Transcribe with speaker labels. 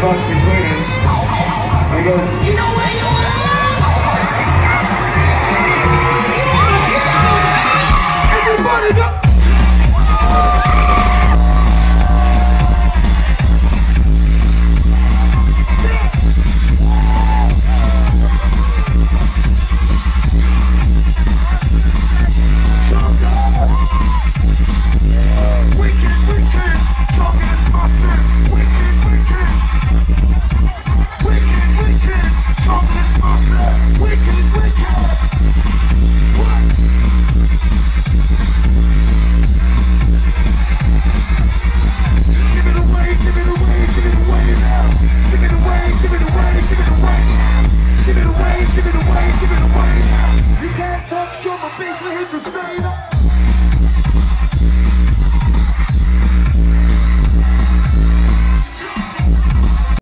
Speaker 1: Box Between.
Speaker 2: Yeah.